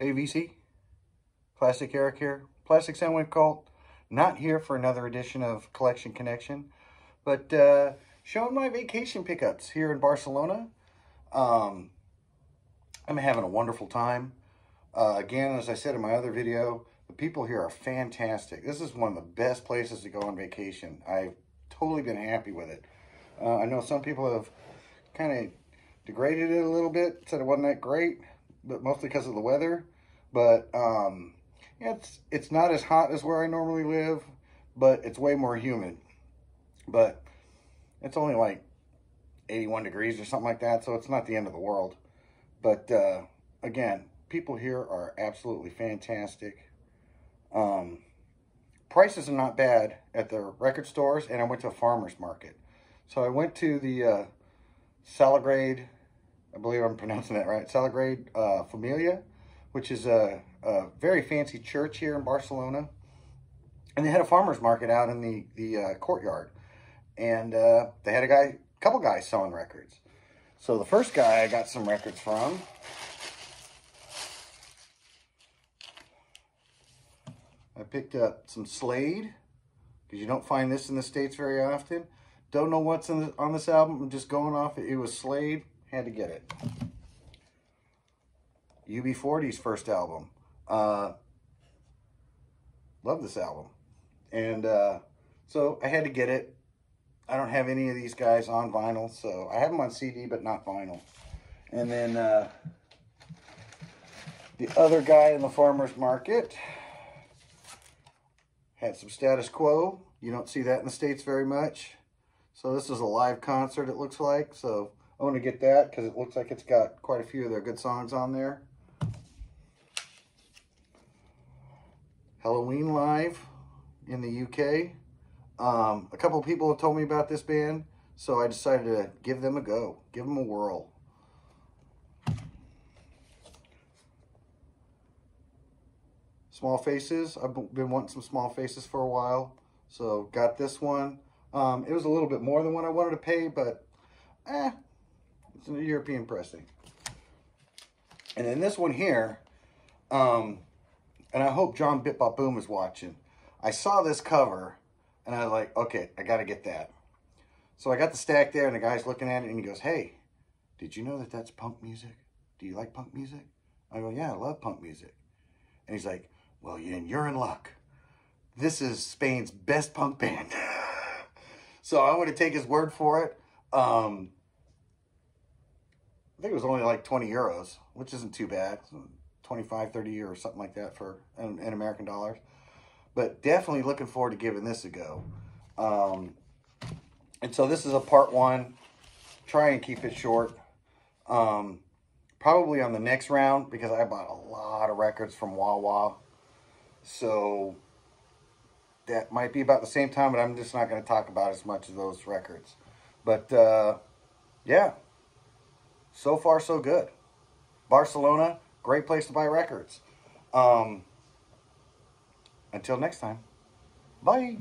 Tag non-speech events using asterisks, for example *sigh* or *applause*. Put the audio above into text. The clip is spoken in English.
Hey VC, Plastic Eric here, Plastic Soundwave Cult. Not here for another edition of Collection Connection, but uh, showing my vacation pickups here in Barcelona. Um, I'm having a wonderful time. Uh, again, as I said in my other video, the people here are fantastic. This is one of the best places to go on vacation. I've totally been happy with it. Uh, I know some people have kind of degraded it a little bit, said it wasn't that great but mostly because of the weather. But um, it's it's not as hot as where I normally live, but it's way more humid. But it's only like 81 degrees or something like that, so it's not the end of the world. But uh, again, people here are absolutely fantastic. Um, prices are not bad at the record stores, and I went to a farmer's market. So I went to the uh, I believe I'm pronouncing that right, Salagrade uh, Familia, which is a, a, very fancy church here in Barcelona. And they had a farmer's market out in the, the uh, courtyard. And uh, they had a guy, a couple guys selling records. So the first guy I got some records from I picked up some Slade, because you don't find this in the States very often. Don't know what's the, on this album, I'm just going off, it was Slade. Had to get it. UB40's first album. Uh, love this album. And uh, so I had to get it. I don't have any of these guys on vinyl, so I have them on CD, but not vinyl. And then uh, the other guy in the farmer's market had some status quo. You don't see that in the States very much. So this is a live concert, it looks like. So I want to get that because it looks like it's got quite a few of their good songs on there. Halloween Live in the UK. Um, a couple people have told me about this band, so I decided to give them a go, give them a whirl. Small Faces, I've been wanting some Small Faces for a while, so got this one. Um, it was a little bit more than what I wanted to pay, but eh, it's a European pressing. And then this one here, um, and I hope John Bip Bop Boom is watching. I saw this cover, and I was like, okay, I got to get that. So I got the stack there, and the guy's looking at it, and he goes, hey, did you know that that's punk music? Do you like punk music? I go, yeah, I love punk music. And he's like, well, you're in luck. This is Spain's best punk band. *laughs* so I want to take his word for it. Um, I think it was only like 20 euros, which isn't too bad. 25, 30 or something like that for in, in, American dollars. But definitely looking forward to giving this a go. Um, and so this is a part one. Try and keep it short. Um, probably on the next round because I bought a lot of records from Wawa. So that might be about the same time, but I'm just not going to talk about as much of those records. But uh, yeah, so far so good. Barcelona, great place to buy records. Um, until next time, bye.